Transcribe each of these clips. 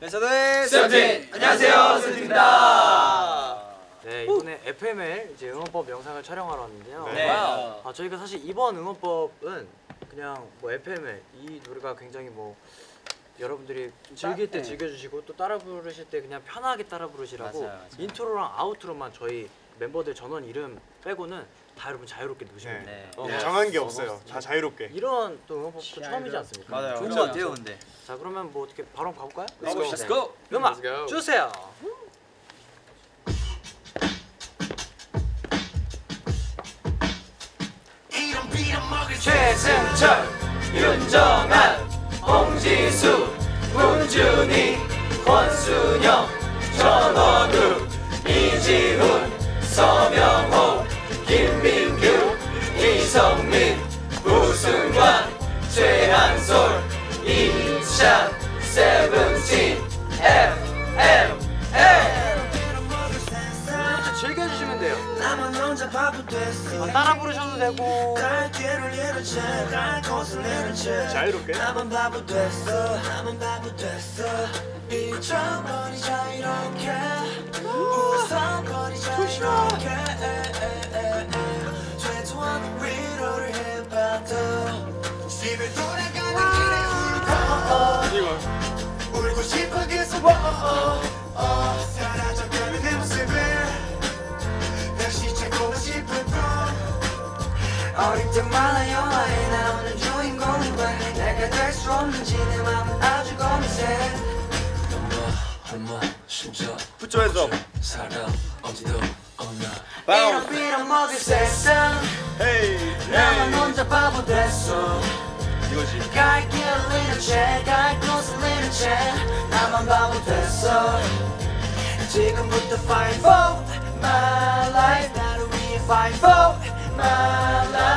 네, 세븐틴! 안녕하세요, 세븐틴입니다. 네 이번에 FML 이제 응원법 영상을 촬영하러 왔는데요. 네. 아 저희가 사실 이번 응원법은 그냥 뭐 FML 이 노래가 굉장히 뭐 여러분들이 즐길 때 네. 즐겨주시고 또 따라 부르실 때 그냥 편하게 따라 부르시라고 맞아요, 맞아요. intro랑 outro만 저희 멤버들 전원 이름 빼고는 다 여러분 자유롭게 넣으시면 돼요. 네. 어, 네. 정한 게 없어요. 다 자유롭게. 이런 또 응원법도 처음이지 않습니까? 맞아요. 좋은. 것 같아요, 근데. 자 그러면 뭐 어떻게 바로 가볼까요? Let's go. 네. Let's go. 음악 Let's go. 주세요. 최승철, 윤정한, 홍지수, 문준희, 권순영, 전원우, 이지훈, 2017 FM 이렇게 즐겨주시면 돼요. 아, 따라 부르셔도 되고. 자유롭게. 아, 어릴 적 만화 영화에 나오는 주인공이 왜 내가 될 수 없는지 내 맘은 아주 고민해 Put your hands up. 이런 비랑 먹을 세상. 나만 혼자 바보 됐어. 이거지. 갈 길을 잃은 채갈 곳을 잃은 채. 나만 바보 됐어. 지금부터 fight for my life. 나를 위해 fight for my life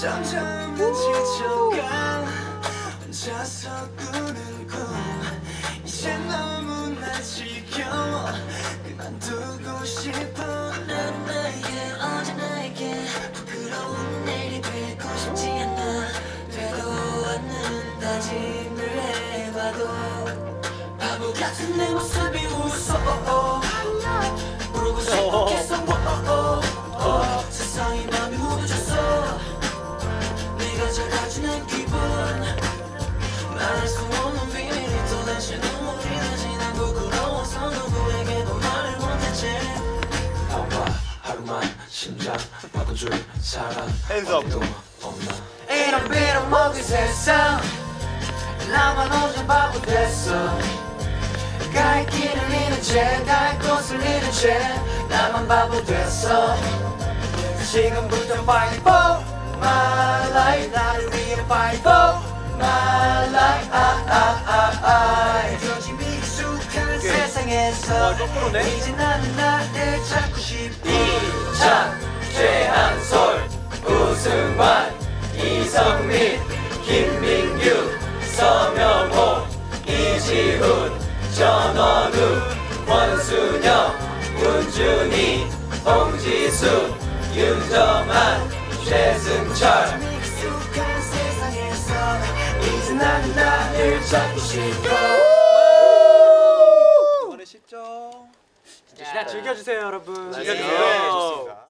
점점 지쳐가 혼자서 꾸는 꿈 이제 너무나 지겨워 그만두고 싶어 난 나에게 어제 나에게 부끄러운 내일이 되고 싶지 않아 되도 않는 다짐을 해봐도 바보 같은 내 모습이 무서 Hands up. 이런 비랑 먹을 세상 나만 혼자 바보 됐어. 갈 길을 잃은 채갈 곳을 잃은 채 나만 바보 됐어. 지금부터 fight for my life 나를 위해 fight for my 세상에서 이제 나는 나를 찾고 싶어. 이찬, 최한솔, 우승관, 이성민, 김민규, 서명호, 이지훈, 전원우, 권순영, 문준희, 홍지수, 윤정한, 최승철. 익숙한 세상에서 이제 나는 나를 찾고 싶어 쉽죠? 그냥 즐겨주세요 여러분. 즐겨주세요. 네. 좋습니다.